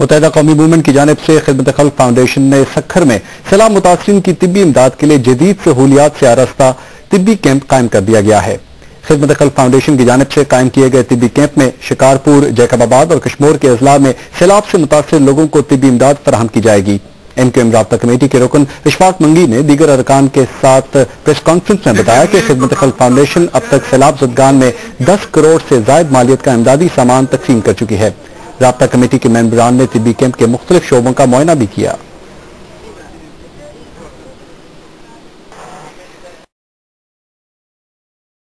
मुतहदा कौमी मूवमेंट की जानब से खिदमत खल फाउंडेशन ने सखर में सैलाब मुतासरी की तिबी इमदाद के लिए जदीद सहूलियात से आरस्ता तिब्बी कैंप कायम कर दिया गया है। खिदमत खल फाउंडेशन की जानब से कायम किए गए तिब्बी कैंप में शिकारपुर, जैकबाबाद और कश्मोर के अजला में सैलाब से मुतासर लोगों को तिब्बी इमदाद फराहम की जाएगी। एम क्यू एम रबता कमेटी के रुकन इशफाक मंगी ने दीगर अरकान के साथ प्रेस कॉन्फ्रेंस में बताया कि खिदमत खल फाउंडेशन अब तक सैलाब जदगान में दस करोड़ से जायद मालियत का इमदादी सामान तकसीम कर चुकी है। रबता कमेटी के मेम्बरान ने तिबी कैंप के मुख्तलिफ़ शोबों का मुआयना भी किया।